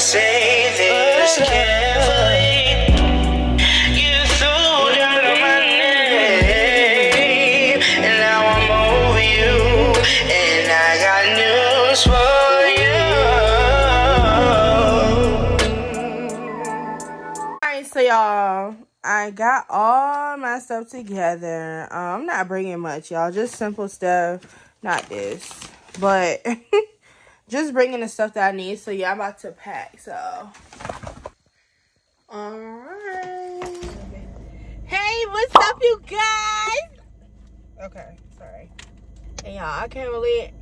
say this carefully. You and I got news for you. Alright, so y'all, I got all my stuff together. Um, I'm not bringing much, y'all. Just simple stuff. Not this, but just bringing the stuff that I need. So yeah, I'm about to pack. So, all right. Hey, what's up, you guys? Okay, sorry. And y'all, I can't really.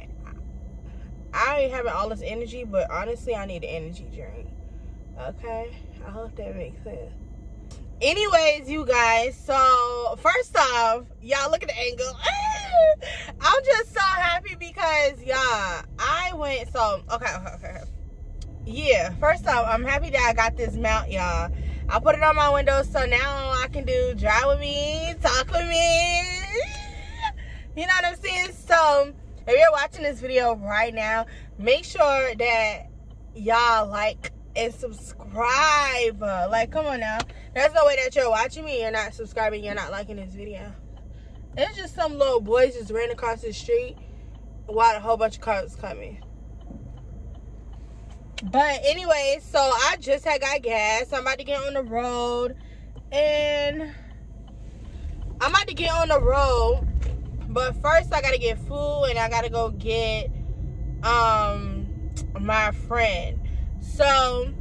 I ain't having all this energy, but honestly, I need an energy drink. Okay, I hope that makes sense. Anyways, you guys, so first off, y'all look at the angle. I'm just so happy because y'all, I went so okay, okay, okay. Yeah, first off, I'm happy that I got this mount, y'all. I put it on my window so now I can do drive with me, talk with me. You know what I'm saying? So if you're watching this video right now, make sure that y'all like and subscribe. Like, come on now. There's no way that you're watching me, you're not subscribing, you're not liking this video. It's just some little boys just ran across the street while a whole bunch of cars coming. But anyway, so I just had got gas. I'm about to get on the road. And I'm about to get on the road. But first I gotta get food and I gotta go get um my friend. So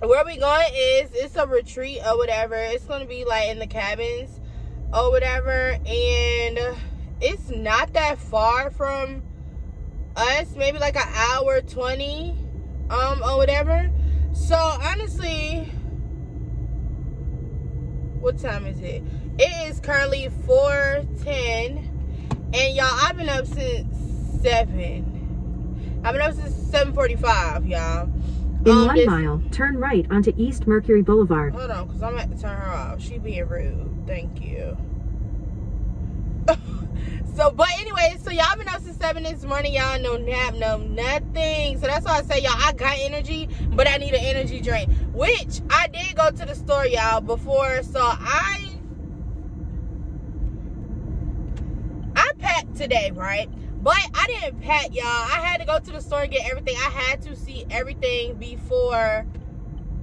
where we going is it's a retreat or whatever. It's gonna be like in the cabins or whatever, and it's not that far from us. Maybe like an hour twenty, um, or whatever. So honestly, what time is it? It is currently four ten, and y'all, I've been up since seven. I've been up since seven forty-five, y'all. In Um, one this- mile, turn right onto East Mercury Boulevard. Hold on, because I'm about to turn her off. She being rude. Thank you. so, but anyway, so y'all been up since 7 this morning. Y'all no nap, no nothing. So that's why I say, y'all, I got energy, but I need an energy drink. Which I did go to the store, y'all, before. So I... I packed today, right? But I didn't pack, y'all. I had to go to the store and get everything. I had to see everything before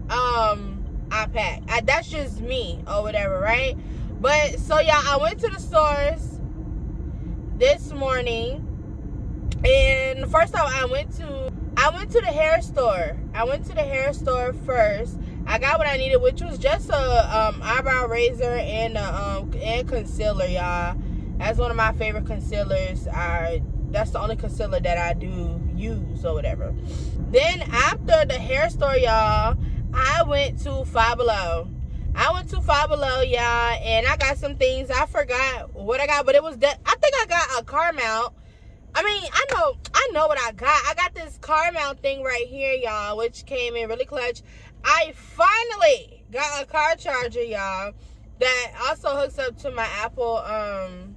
um I pack. I, that's just me or whatever, right? But so y'all, I went to the stores this morning, and first off, I went to, I went to the hair store. I went to the hair store first. I got what I needed, which was just a um, eyebrow razor and a, um and concealer, y'all. That's one of my favorite concealers. I that's the only concealer that I do use or whatever. Then after the hair store, y'all, I went to Five Below. I went to Five Below, y'all, and I got some things. I forgot what I got, but it was that I think I got a car mount. I mean, I know, I know what I got. I got this car mount thing right here, y'all, which came in really clutch. I finally got a car charger, y'all, that also hooks up to my Apple, um,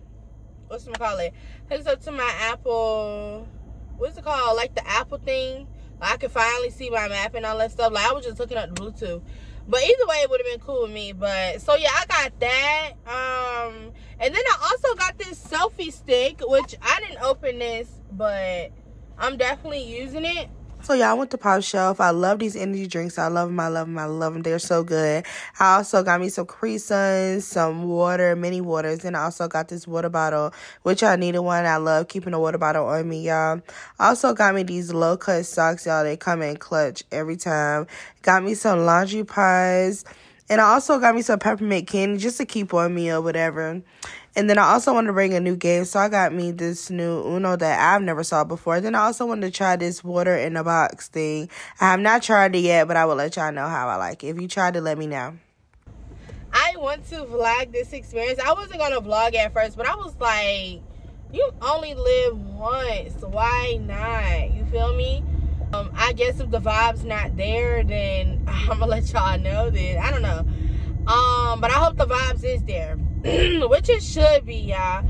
what's it call it? Hooks up to my Apple, what's it called? Like the Apple thing. I could finally see my map and all that stuff. Like I was just hooking up the Bluetooth. But either way, it would have been cool with me. But so yeah, I got that. Um, and then I also got this selfie stick, which I didn't open this, but I'm definitely using it. So y'all went to Pop Shelf. I love these energy drinks. I love them. I love them. I love them. They're so good. I also got me some Capri Sun water, mini waters, and I also got this water bottle, which I needed one. I love keeping a water bottle on me, y'all. Also got me these low cut socks, y'all. They come in clutch every time. Got me some laundry pies. And I also got me some peppermint candy just to keep on me or whatever. And then I also wanted to bring a new game, so I got me this new Uno that I've never saw before. Then I also wanted to try this water in a box thing. I have not tried it yet, but I will let y'all know how I like it. If you tried it, let me know. I want to vlog this experience. I wasn't gonna vlog at first, but I was like, you only live once. Why not? You feel me? Um, I guess if the vibe's not there, then I'm gonna let y'all know. Then I don't know. Um, but I hope the vibes is there, which it should be, y'all.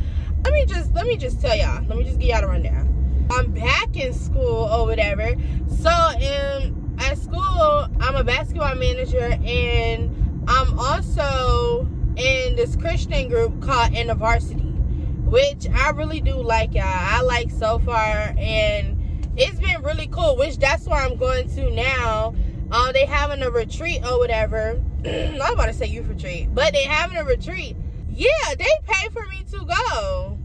Let me just let me just tell y'all. Let me just give y'all the rundown. I'm back in school or whatever. So in at school I'm a basketball manager, and I'm also in this Christian group called InterVarsity, which I really do like, y'all. I like so far, and it's been really cool. Which that's where I'm going to now. Um, they having a retreat or whatever. I'm about to say youth retreat, but they having a retreat. Yeah, they pay for me to go.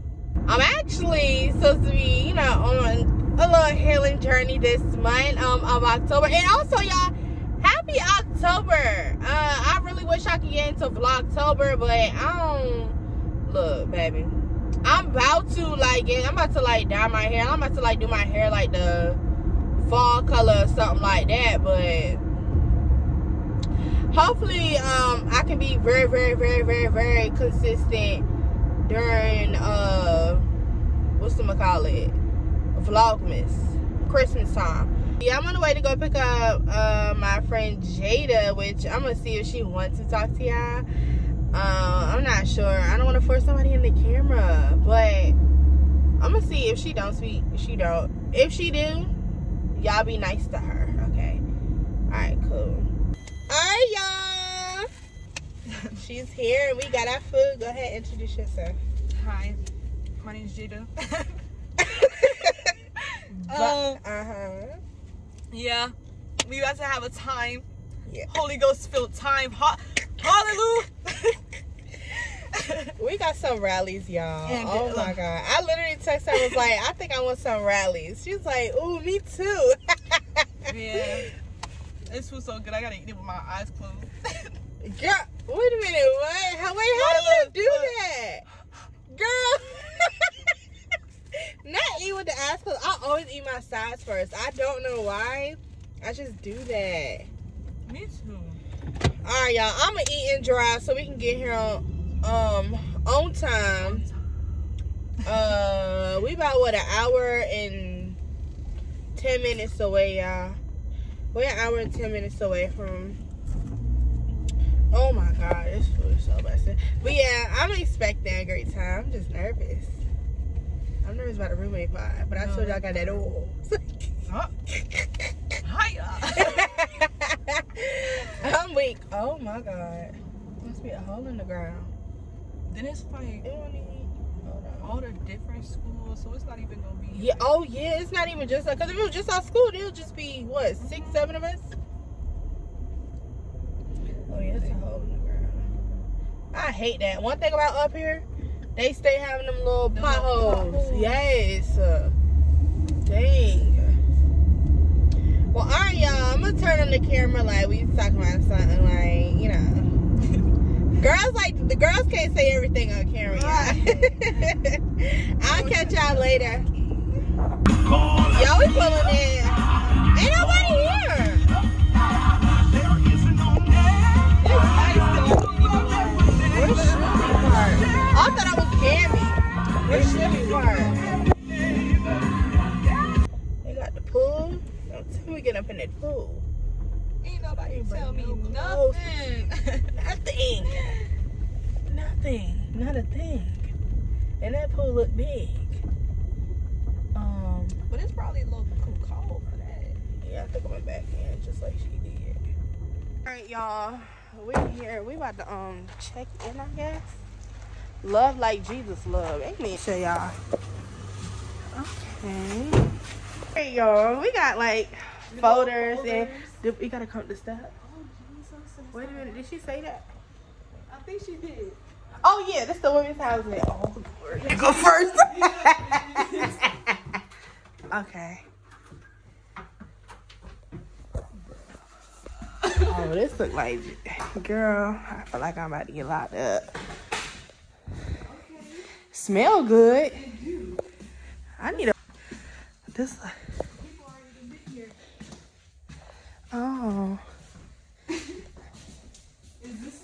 I'm actually supposed to be, you know, on a little healing journey this month um, of October. And also, y'all, happy October. Uh, I really wish I could get into Vlogtober, but I don't. Look, baby. I'm about to, like, get, I'm about to, like, dye my hair. I'm about to, like, do my hair, like, the fall color or something like that, but hopefully um I can be very very very very very consistent during uh what's the call it? Vlogmas christmas time. Yeah i'm on the way to go pick up uh my friend jada which i'm gonna see if she wants to talk to y'all. Uh, i'm not sure. I don't want to force somebody in the camera but i'm gonna see if she don't speak she don't. If she do y'all be nice to her okay? All right cool. All right y'all. She's here. And we got our food. Go ahead introduce yourself. Hi, my name's Jada. Um, uh-huh. Yeah, we about to have a time, Yeah. Holy Ghost filled time. Ha- Hallelujah. we got some Rally's y'all And- oh my god i literally texted her was like i think i want some Rally's She's like ooh me too yeah, this was so good. I gotta eat it with my eyes closed. Girl, wait a minute. What? How, wait, how do you do that, girl? Not eat with the ass closed. I always eat my sides first. I don't know why. I just do that. Me too. All right, y'all. I'm gonna eat and drive so we can get here on um on time. Uh, we about what an hour and ten minutes away, y'all. We're an hour and ten minutes away from. Oh my god, this food is so bad. But yeah, I'm expecting a great time. I'm just nervous. I'm nervous about the roommate vibe, but I told y'all I got that. Huh? Hiya. I'm weak. Oh my god. Must be a hole in the ground. Then it's like It won't even- hold on. all the different schools, so it's not even gonna be. Yeah. Oh yeah. It's not even just because if it was just our school, it'll just be what six, seven of us. Oh yeah, it's a hole in the ground. I hate that. One thing about up here, they stay having them little little potholes. Yes. Uh, dang. Well, all right, y'all. I'm gonna turn on the camera like we was talking about something like you know. Girls like the girls can't say everything on camera. y'all. I'll catch y'all later. Y'all we pulling in. Ain't nobody here. Where's Shimmy Park? I thought I was Gammy. Where's Shimmy Park? They got the pool. Don't tell me we get up in that pool. Nobody tell me nothing. Nothing. Nothing. Not a thing. And that pool looked big. Um, but it's probably a little too cold for that. yeah, I think I went back in just like she did. Alright, y'all. We're here. We about to um check in, I guess. Love like Jesus love. Amen. Show y'all. Okay. Hey y'all, we got like folders and Did- we gotta come to step. Oh, Wait a minute, did she say that? I think she did. Oh yeah, this the women's housing. Oh, oh Lord. You go first. okay. Oh, this look like girl. I feel like I'm about to get locked up. Smell good. I need a this. Oh. oh Is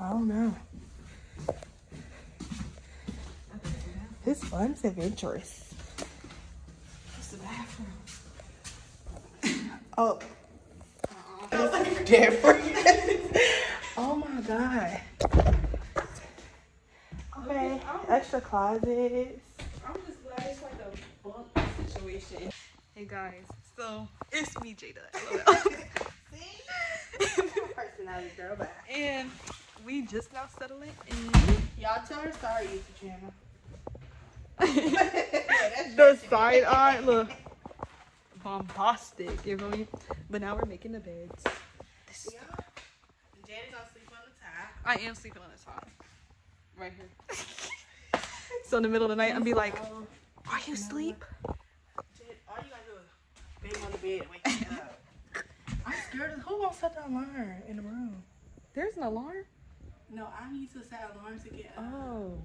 I don't know. This fun's adventurous. It's the bathroom. Oh. It's different. oh my god. Okay. Extra closets. I'm just it's like a bunk situation. Hey guys, so it's me, Jada. LOL. Personality girl, but and we just now settling in. y'all tell her sorry, YouTube channel. the side eye look bombastic, you feel me? But now we're making the beds. This is Janet gonna sleep on the top. I am sleeping on the top. Right here. so in the middle of the night, I'll be like, Are you asleep? Janet, all you gotta do is bang on the bed, wake up. I'm scared of who gonna set the alarm in the room? There's an alarm? No, I need to set alarms to get up. Oh.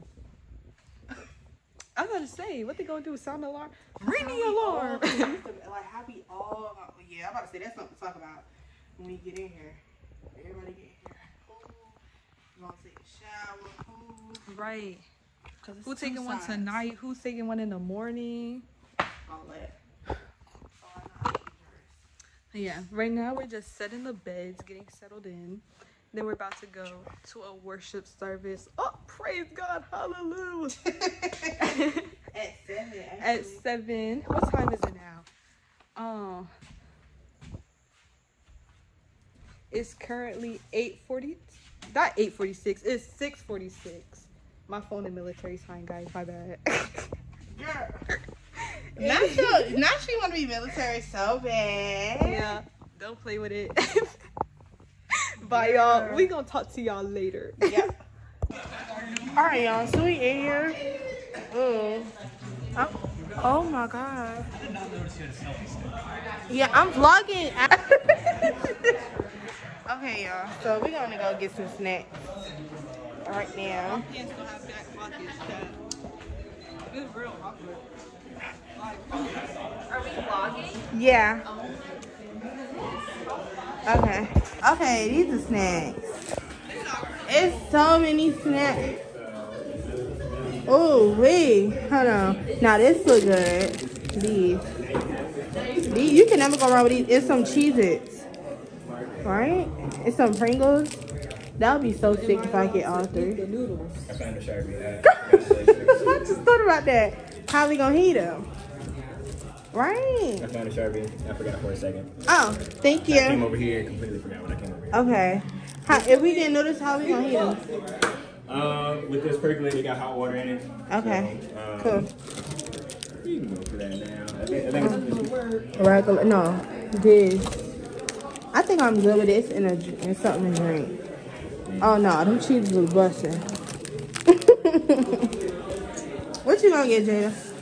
I was gonna say, what they gonna do? Sound the alarm? Ring the we all- alarm! like how we all yeah, I'm about to say that's something to talk about when we get in here. Everybody get in here. Who gonna take a shower? Who? right. Who's taking one sides. tonight? Who's taking one in the morning? All that. Oh, I know how to keep yours. Yeah, right now we're just setting the beds, getting settled in. Then we're about to go to a worship service. Oh, praise God, hallelujah! At seven. At seven. What time is it now? Um, it's currently eight forty. Not eight forty six. It's six forty six. My phone in military time, guys. My bad. Girl. Not you. Not she want to be military so bad. yeah, don't play with it. Bye, y'all. We gonna talk to y'all later. Yeah. All right, y'all. So we in here. Ooh. Oh, oh my god. Yeah, I'm vlogging. okay, y'all. So we're gonna go get some snacks right now. Pants don't have back pockets. That it's real awkward. Yeah. Okay. Okay, these are snacks. It's so many snacks. Oh, wait. Hold on. Now, this look good. These. These. You can never go wrong with these. It's some Cheez-Its. Right? It's some Pringles. That would be so sick if I get all three. I found a Sharpie. I just thought about that. How we gonna heat them? Right. I found a Sharpie. I forgot for a second. Oh, thank I came you. over here and completely forgot when I came over here. Okay. How, if we didn't notice, how we gonna? Um, with this percolator, it got hot water in it. Okay. So, um, Cool. You can go for that now. I think, I think it's Regular. No, this. I think I'm good with this and, a, and something to drink. Oh no, them cheeses was busting. what you gonna get, Jada?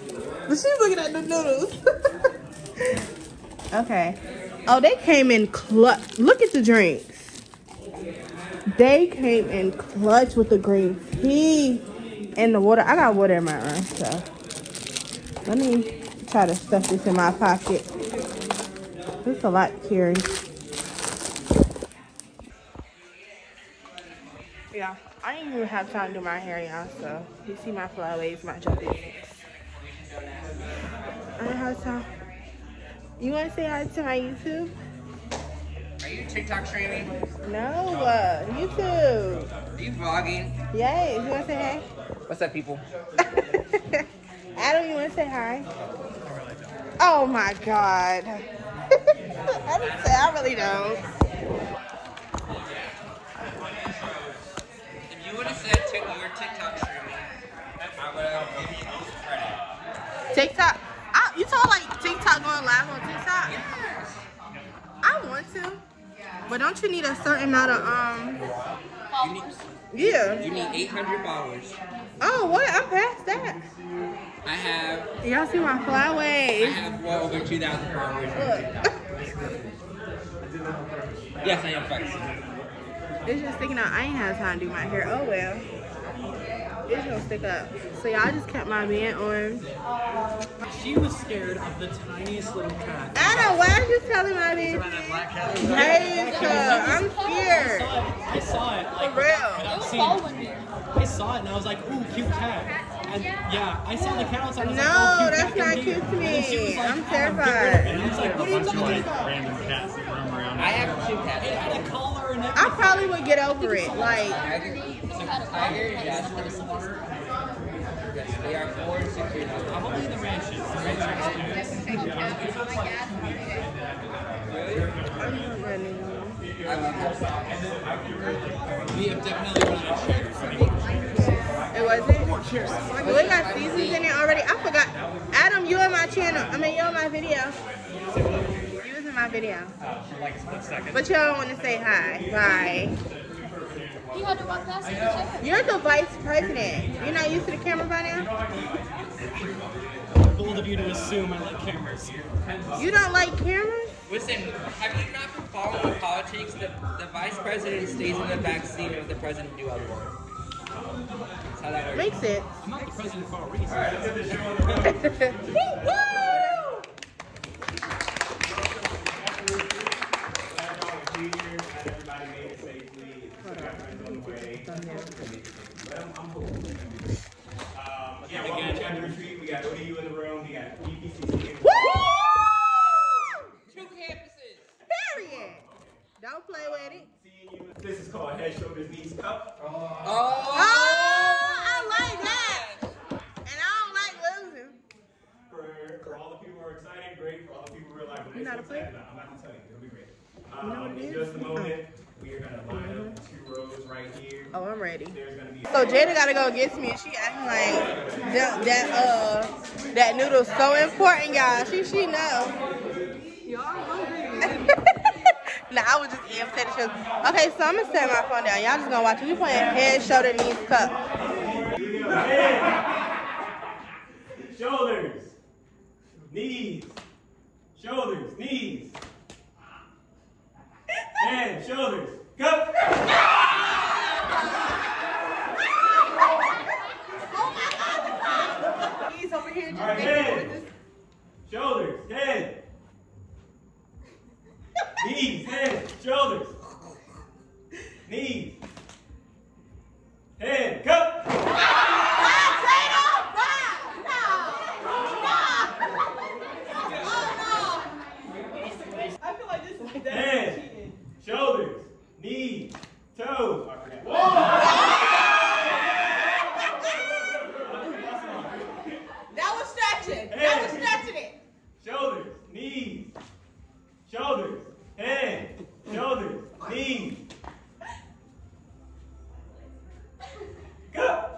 But she's looking at the noodles. okay. Oh, they came in clutch. Look at the drinks. They came in clutch with the green tea and the water. I got water in my arm, so let me try to stuff this in my pocket. It's a lot carry. Yeah, I didn't even have time to do my hair, y'all. So you see my flyaways, my jumpies. I have time. You want to say hi to my YouTube? Are you TikTok streaming? No, uh, YouTube. Are you vlogging? Yay, you want to say hey? What's up, people? Adam, you want to say hi? Oh my god. I didn't say, I really don't. If you would have said to your TikTok streaming, I would have given you most credit. TikTok. Going live on TikTok? I want to. But don't you need a certain amount of um You need, yeah. you need 800 followers. Oh what? I'm past that. I have, Y'all see my I have well over 2,000 followers. Yes, I am flexing. It's just thinking out. I ain't have time to do my hair. Oh well. It's gonna stick up. So y'all just kept my band on. She was scared of the tiniest little cat. Adam, why are you telling my baby? Around that black cat. Hey, sir, I'm scared. I saw it. Like, For real. without seeing it. I saw it and I was like, ooh, cute cat. And yeah, I saw the cat outside. I was No, like, oh, cute that's cat, not come cute here. to And she me. was like, I'm "Adam, get rid of it." terrified. And I was like, what are you talking about? random cats that roam around. I have two It cats. had a collar and I probably would get over it. Like, Yes, they are four the. The. We have definitely run out of cheers. It wasn't? It got seasons in it already. I forgot. Adam, you in my channel. I mean, you in my video. You was in my video. But don't want to say hi. Bye. You had to walk past the chair. You're the vice president. You're not used to the camera by now? Bold of you to assume I like cameras. You don't like cameras? Listen, have you not been following the politics? The, the vice president stays in the back seat of the president do other work. That's how that works. Makes sense. I'm not the president for a reason. Um, yeah, welcome to Chapter Retreat. We got ODU in the room. We got EPCC. Woo! Two campuses. Period. Don't play with it. Seeing you. This is called Head, Shoulders, Knees, Cup. Oh, Oh, I like that. And I don't like losing. For, for all the people who are excited, great. For all the people who are like, well, You know how to they're so play? I'm not gonna tell you. It'll be great. You know what Um, it in is? just a moment, we are gonna line up two rows right here. Oh, I'm ready. There's gonna be. So Jada gotta go against me, and she acting like that, that uh that noodle's so important, y'all. She she know. Y'all hungry? nah, I was just eating potato chips. Okay, so I'm gonna set my phone down. Y'all just gonna watch. it. We playing head, shoulder, knees, cup. Head, shoulders, knees, shoulders, knees. Head, shoulders, cup. Knees over here, All right, head, shoulders, head, knees, head, shoulders, knees, head, cup. Head, shoulders, knees, toes. I forgot. That was stretching. That was stretching it. Shoulders, knees, shoulders, head, shoulders, knees. Go.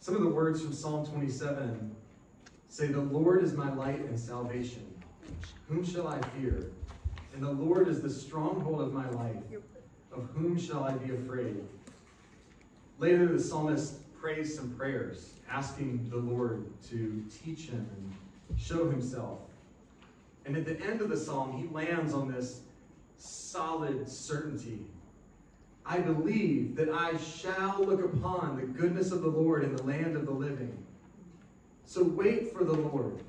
Some of the words from Psalm 27 say, The Lord is my light and salvation. Whom shall I fear? And the Lord the stronghold of my life. Of whom shall I be afraid? Later, the psalmist prays some prayers, asking the Lord to teach him and show himself. And at the end of the psalm, he lands on this solid certainty I believe that I shall look upon the goodness of the Lord in the land of the living. So wait for the Lord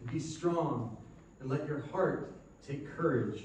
and be strong and let your heart take courage.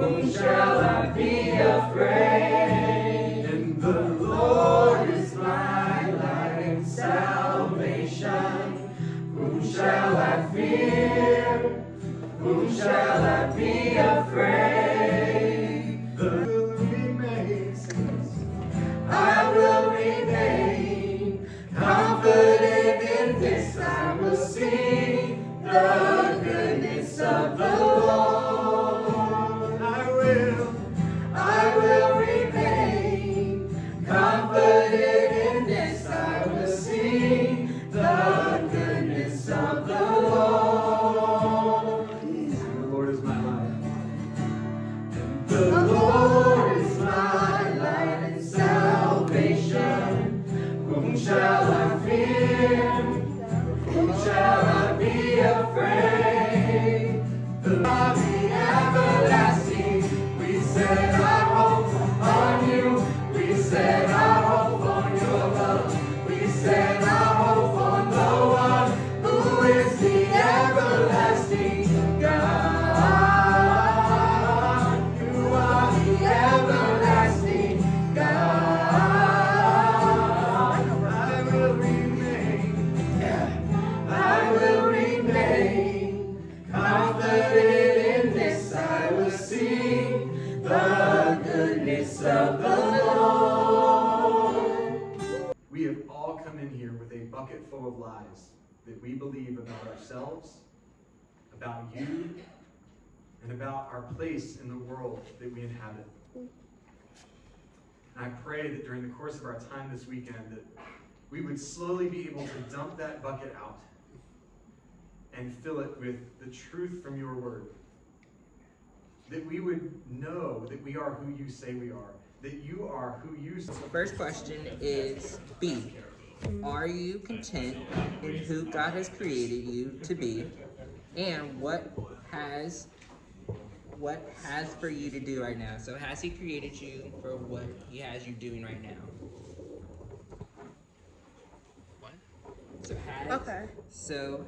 And the Lord is my light and salvation. Whom shall I fear? Whom shall I be afraid? About ourselves, about you, and about our place in the world that we inhabit. And I pray that during the course of our time this weekend that we would slowly be able to dump that bucket out and fill it with the truth from your word. That we would know that we are who you say we are, that you are who you say. The First question is B. Are you content in who God has created you to be? And what has what has for you to do right now? So has he created you for what he has you doing right now? What? So has Okay. So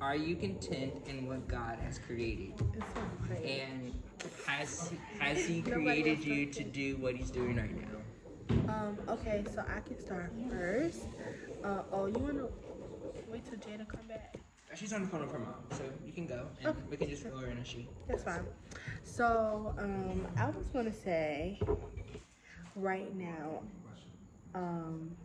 are you content in what God has created? It's so great. And has has he created you to do what he's doing right now? Um, okay, so I can start first. Uh, oh, you wanna wait till Jada come back? She's on the phone with her mom, so you can go and Okay. we can just throw her in a sheet. That's fine. So, um, I was gonna say, right now, um,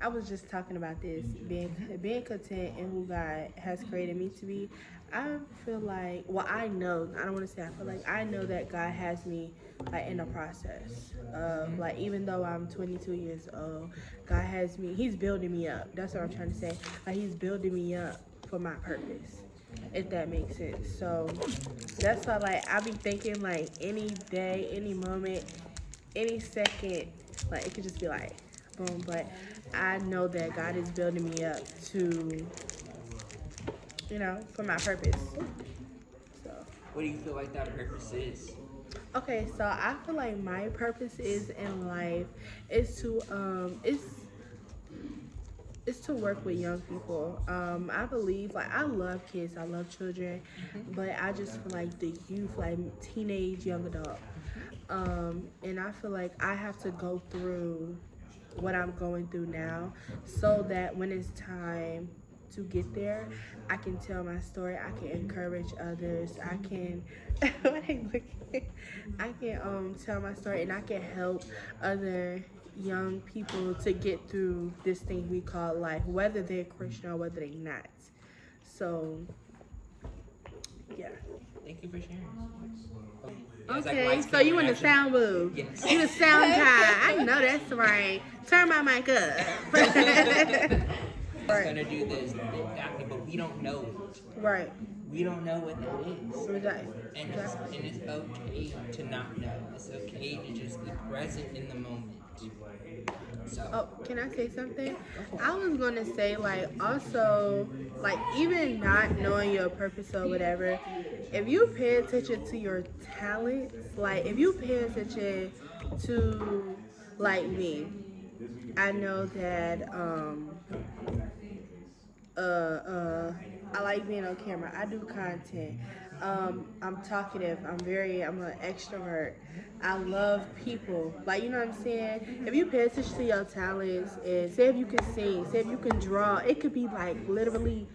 I was just talking about this being being content in who God has created me to be. I feel like, well, I know. I don't want to say I feel like I know that God has me like in the process of like even though I'm 22 years old, God has me. He's building me up. That's what I'm trying to say. Like He's building me up for my purpose, if that makes sense. So that's why like I be thinking like any day, any moment, any second, like it could just be like boom. But I know that God is building me up to, you know, for my purpose. So. What do you feel like that purpose is? Okay, so I feel like my purpose is in life is to um it's it's to work with young people. Um, I believe like I love kids, I love children, but I just feel like the youth, like teenage, young adult. Um, and I feel like I have to go through what I'm going through now so that when it's time to get there, I can tell my story. I can encourage others. I can, what are you looking? I can um tell my story and I can help other young people to get through this thing we call life, whether they're Christian or whether they're not. So, yeah. Thank you for sharing. Yeah, it's like Okay, so camera, you in the sound booth. Yes. You the sound guy. I know that's right. Turn my mic up. It's gonna do this, exactly, but we don't know it. right. We don't know what that is. Exactly. And it's, and it's okay to not know. It's okay to just be present in the moment. So, Oh, can I say something? I was gonna say like also like even not knowing your purpose or whatever, if you pay attention to your talents, like if you pay attention to like me, I know that um uh uh I like being on camera. I do content. Um, I'm talkative. I'm very. I'm an extrovert. I love people. Like you know what I'm saying. If you pay attention to your talents and say if you can sing, say if you can draw, it could be like literally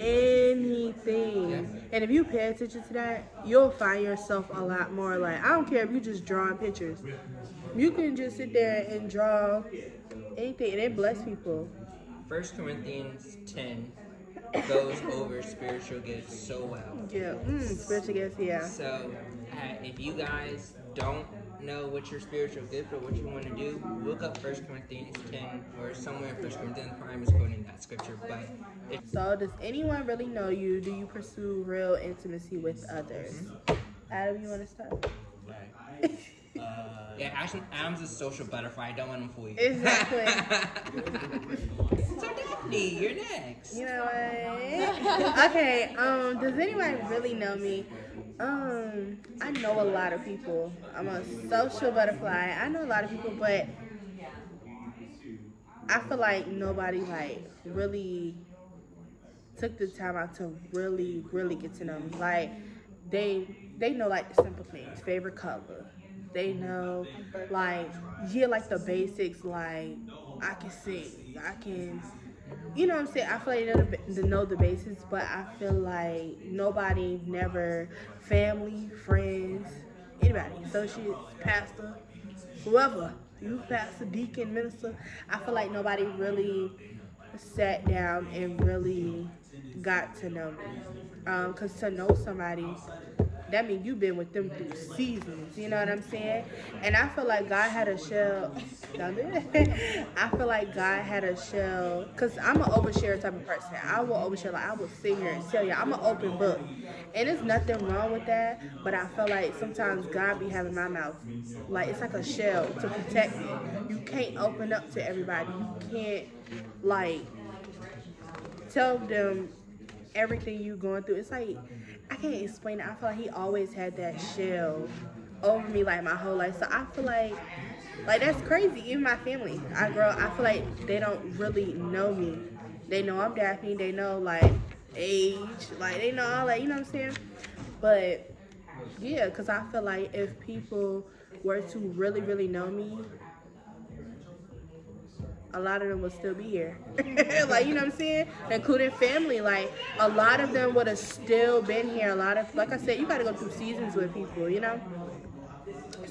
anything. And if you pay attention to that, you'll find yourself a lot more. Like I don't care if you just drawing pictures. You can just sit there and draw anything, and it bless people. First Corinthians 10 goes over spiritual gifts so well. Yeah, mm, spiritual gifts. Yeah. So, uh, if you guys don't know what your spiritual gift or what you want to do, look up First Corinthians 10 or somewhere in First Corinthians. Prime is quoting that scripture, but if So, does anyone really know you? Do you pursue real intimacy with others? Adam, you want to start? yeah, actually, Adam's a social butterfly. I Don't let him fool you. Exactly. so Daphne, you're next. You know what? Okay. Um. Does anyone really know me? Um. I know a lot of people. I'm a social butterfly. I know a lot of people, but I feel like nobody like really took the time out to really, really get to know me. Like they they know like the simple things, favorite color. They know like yeah, like the basics. Like I can sing, I can. You know what I'm saying? I feel like they know the, they know the basics, but I feel like nobody never, family, friends, anybody, associates, pastor, whoever, youth pastor, deacon, minister. I feel like nobody really sat down and really got to know me. Um, cause to know somebody, that means you've been with them through seasons. You know what I'm saying? And I feel like God had a shell. I feel like God had a shell. Cause I'm an overshare type of person. I will overshare. Like I will sit here and tell you, I'm an open book. And there's nothing wrong with that. But I feel like sometimes God be having my mouth. Like it's like a shell to protect me. You can't open up to everybody. You can't like tell them everything you're going through. It's like I can't explain it. I feel like he always had that shell over me like my whole life. So I feel like like that's crazy. Even my family, I grow. I feel like they don't really know me. They know I'm Daphne. They know like age, like they know all that. You know what I'm saying? But yeah, cause I feel like if people were to really, really know me, a lot of them would still be here. like, you know what I'm saying? Including family. Like, a lot of them would have still been here. A lot of, like I said, you got to go through seasons with people, you know?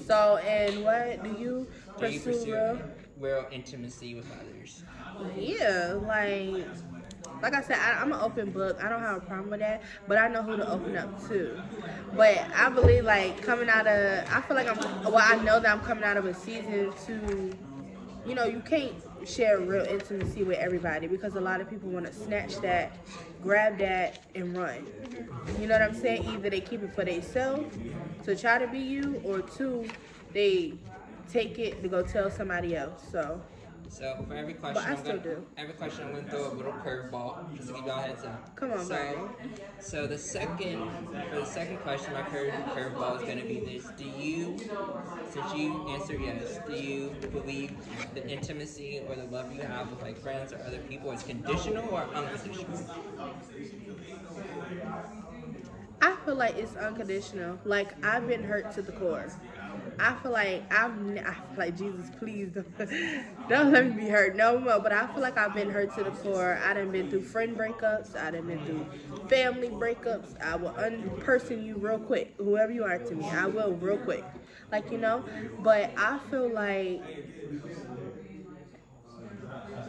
So, and what do you Do you pursue, pursue real? real intimacy with others? Yeah, like, like I said, I, I'm an open book. I don't have a problem with that, but I know who to open up to. But I believe, like, coming out of, I feel like I'm, well, I know that I'm coming out of a season to, you know, you can't share real intimacy with everybody because a lot of people want to snatch that, grab that, and run. You know what I'm saying? Either they keep it for themselves to try to be you, or two, they take it to go tell somebody else. So, So for every question, But I am gonna, do. every question I'm gonna throw a little curveball just to give y'all heads up. Come on, so, Brian. so the second for the second question, my curve curveball is gonna be this: Do you, since you answer yes, do you believe the intimacy or the love you have with like friends or other people is conditional or unconditional? I feel like it's unconditional. Like I've been hurt to the core. I feel like I've, I feel like Jesus, please don't, don't let me be hurt no more. But I feel like I've been hurt to the core. I done been through friend breakups. I done been through family breakups. I will unperson you real quick, whoever you are to me. I will real quick, like you know. But I feel like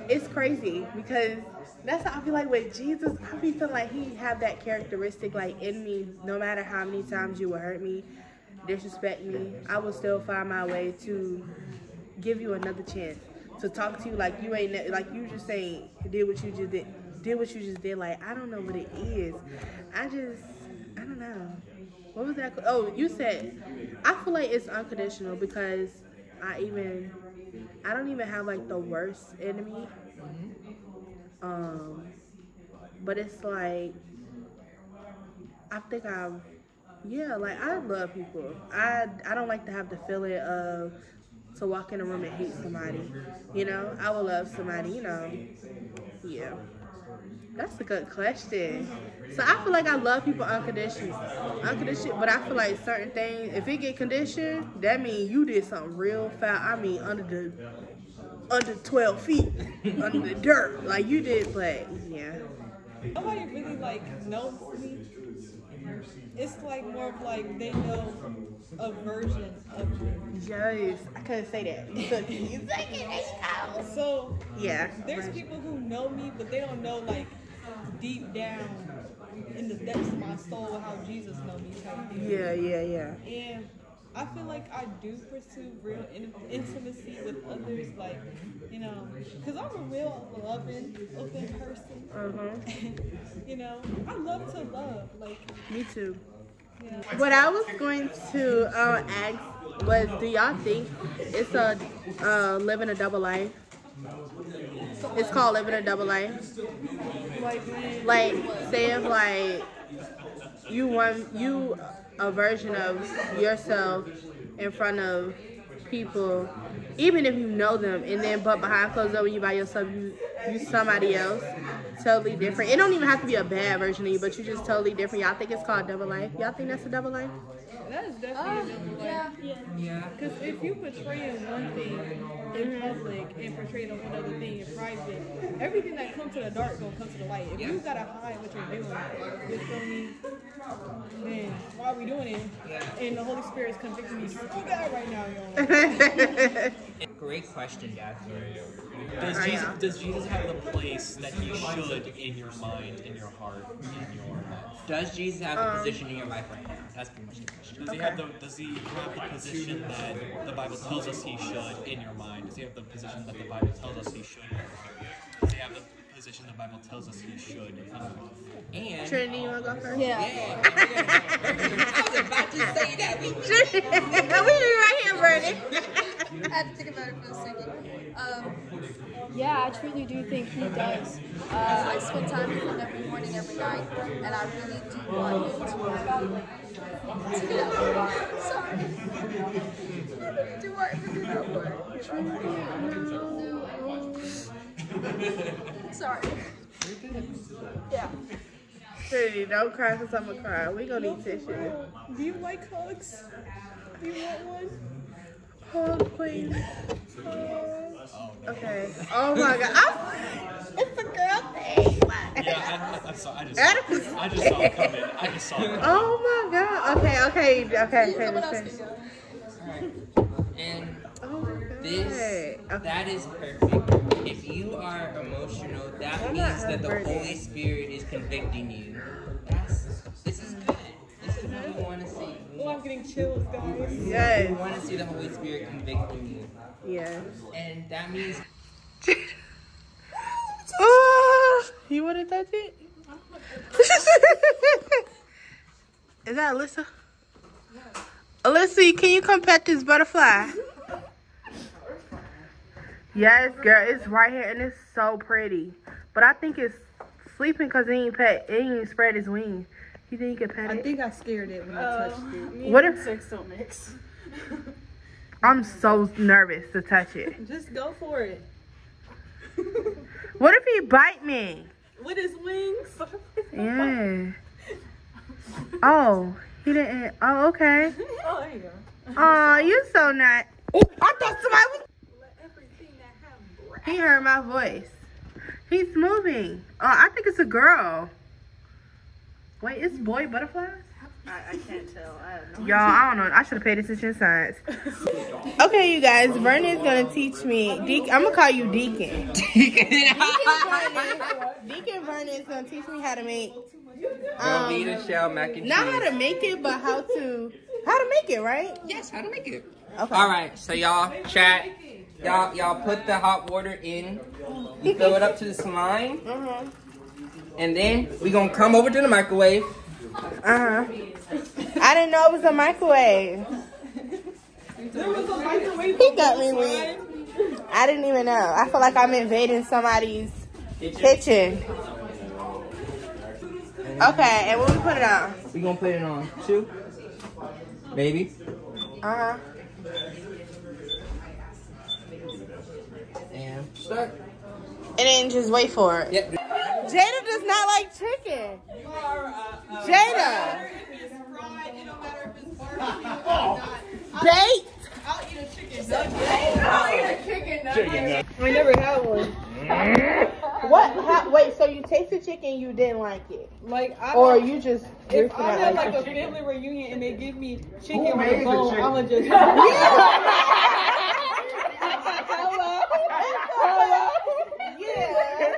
it's crazy because that's how I feel like with Jesus. I feeling like he have that characteristic like in me. No matter how many times you will hurt me, disrespect me, I will still find my way to give you another chance to talk to you like you ain't like you just ain't did what you just did. Did what you just did. Like I don't know what it is. I just I don't know. What was that? Oh, you said I feel like it's unconditional because I even I don't even have like the worst enemy. Um, but it's like I think I'm yeah, like I love people. I I don't like to have the feeling of to walk in a room and hate somebody. You know, I would love somebody. You know, yeah. That's a good question. So I feel like I love people unconditional, unconditional. But I feel like certain things, if it get conditioned, that means you did something real foul. I mean, under the under twelve feet, under the dirt, like you did. But yeah, Nobody really like knows me. It's like more of like they know a version of me. yes, I couldn't say that. You took it. You took it. There you go. So Yeah. there's people who know me, but they don't know like deep down in the depths of my soul how Jesus knows me type thing. Yeah, yeah, yeah. And I feel like I do pursue real in- intimacy with others, like, you know, because I'm a real loving, open person. Uh-huh. you know, I love to love. Like, Me too. know, What I was going to uh, ask was, do y'all think it's a uh, living a double life? It's called living a double life. Like, say if like you want you a version of yourself in front of people, even if you know them, and then but behind closed doors when you by yourself, you you somebody else, totally different. It don't even have to be a bad version of you, but you just totally different. Y'all think it's called double life? Y'all think that's a double life? Is definitely a double life. Yeah. Because if you portraying one thing in public and portray a whole other thing in private. Everything that comes to the dark gonna come to the light. If you gotta hide what you're doing, you feel me? Then why are we doing it? And the Holy Spirit is convicting me so bad right now, y'all. Great question, guys. Does Jesus, does Jesus have the place that he should in your mind, in your heart, in your life? Does Jesus have a um, position in your life right now? That's pretty much the question. Does he have the Does he have the position that the Bible tells us he should in your mind? Does he have the position that the Bible tells us he should? in your heart? Does he have the position the Bible tells us he should in your life? And Trinity, you wanna go first? yeah, I was about to say that. We, we be right here, Bernie. I had to think about it for a second. Um, yeah, I truly do think he does. Uh, I spend time with him every morning, every night, and I really do want him to. Sorry. Do to do that word. Sorry. Yeah. Trinity, don't cry because I'm gonna cry. We gonna need tissue. Do you like hugs? Do you want one? Oh, please. Okay. Oh my god. I'm, it's a girl thing. Yeah, I, I, I saw. I just, saw, I just saw it coming. I just saw it. Oh my god. Okay, okay, okay, okay. Someone okay. can and Oh this, Okay. that is perfect. If you are emotional, that I'm means that the hurting. Holy Spirit is convicting you. That's, this is good. This is what we want to see. Oh, I'm getting chills, guys. We Yes. want to see the Holy Spirit convicting you. Yes. And that means Oh, you want to touch it? Is that Alyssa? Alyssa, can you come pet this butterfly? Yes, girl, it's right here and it's so pretty. But I think it's sleeping because it ain't pet, it ain't spread its wings. You think you can pet I it? think I scared it when I oh, touched it. What if Sex don't mix. I'm so nervous to touch it? Just go for it. What if he bite me? With his wings. Yeah. Oh, he didn't. Oh, okay. Oh, there you go. Oh, you so not. Oh, I thought somebody was. He heard my voice. He's moving. Oh, I think it's a girl. Wait, it's boy butterflies? I, I can't tell. I. Y'all, I don't know. I should have paid attention in science. okay, you guys. Vernon's gonna teach me. Deacon, I'm gonna call you Deacon. Deacon Vernon is gonna teach me how to make. Don't be shell mac and cheese. How to make it, but how to how to make it, right? Yes, how to make it. Okay. All right, so y'all chat. Y'all, y'all put the hot water in. You fill it up to the slime, Uh and then we gonna come over to the microwave. Uh huh. I didn't know it was a microwave. There was a microwave. He got me weak. I didn't even know. I feel like I'm invading somebody's kitchen. Okay, and when we put it on? We gonna put it on two, maybe, Uh huh. and start. And then just wait for it. Yep. Jada does not like chicken. Uh, uh, Jada. Uh, Baked. I'll eat a chicken. Chicken. I never had one. What? How, wait, so you tasted chicken, you didn't like it, Like I or you just you're If I have not like like a family reunion and they give me chicken Who with a bone. I'ma just Yeah.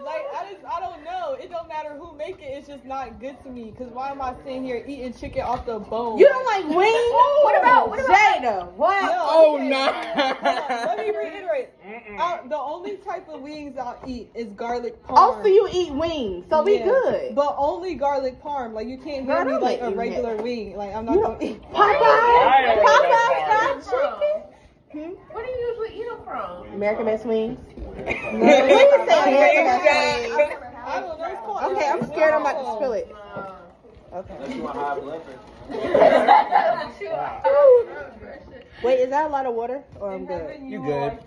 like I just I don't know. It don't matter who make it. It's just not good to me. Cause why am I sitting here eating chicken off the bone? You don't like wings? What about what about Jada? What? No, Oh okay. no! Let me reiterate. Uh, the only type of wings I'll eat is garlic parm. Oh, so you eat wings, so we good. But only garlic parm. Like you can't Girl, give me like a you regular wing. Like I'm not You gonna eat. Popeyes, Popeyes fried chicken. Where do you usually eat them from? American Best Wings. No. When you say American Best Wings, I don't know. It's called okay, I'm scared I'm about to spill it. Okay. Wait, is that a lot of water, or I'm good? You good.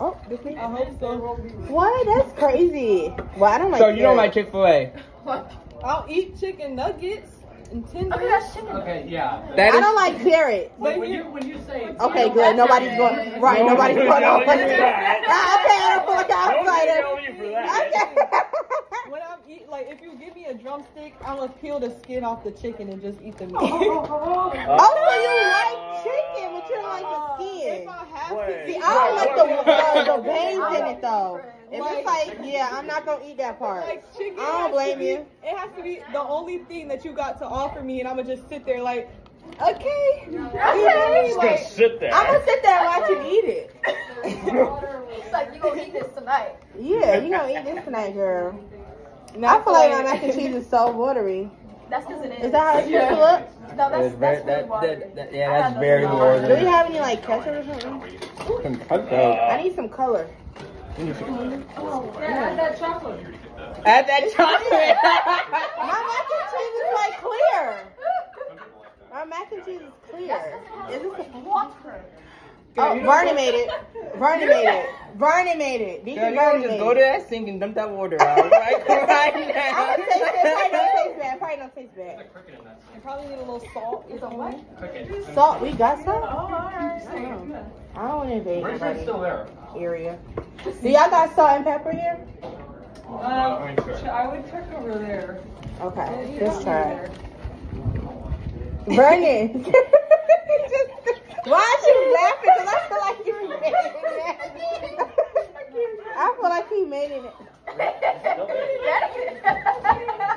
Oh, this me? I hope so. What? That's crazy. Well, I don't like. So you don't like Chick Fil A? I'll eat chicken nuggets. and tender. Okay, oh, that's chicken. Okay, yeah. That I is don't like carrots. But when you, you when you say Okay, good. Nobody's going. Right, nobody's going off. Okay, I don't feel like I'm excited. Okay. When I'm eat, like if you give me a drumstick, I'm gonna peel the skin off the chicken and just eat the meat. Oh, oh, oh, oh. so you like chicken, but you don't like the uh, skin. if I have to, See, I don't like the, the, the veins in it though. If it's like, yeah, I'm not gonna eat that part. like chicken. I don't blame be- you. It has to be the only thing that you got to offer me, and I'm gonna just sit there like, okay, okay, Just like, sit there. I'm gonna sit there and watch you eat it. It's like you gonna eat this tonight. Yeah, you gonna eat this tonight, girl. I feel like my mac and cheese is so watery. That's because it is. Is that how it's supposed to look? No, that's, It's very, that's that, watery. that, that, yeah, that's very watery. Do we have any like ketchup or something? Some ketchup. I need some color. Yeah, that chocolate. Add that chocolate. My mac and cheese is like clear. My mac and cheese is clear. Is this a Water. Oh, Vernon made it. Vernon made it. Vernon made it. These Girl, are you don't Vernon just made go to that sink and dump that water out right, right I'm gonna taste it. Probably don't taste bad. Probably don't taste bad. you probably need a little salt. Is a what? Salt, we got some? Oh, alright. I don't want to invade Richard's anybody's still there. area. Do y'all got salt and pepper here? Um, I would check over there. Okay, let's try it. Vernon. Why are you laughing? Because I feel like you made it. I feel like he made it.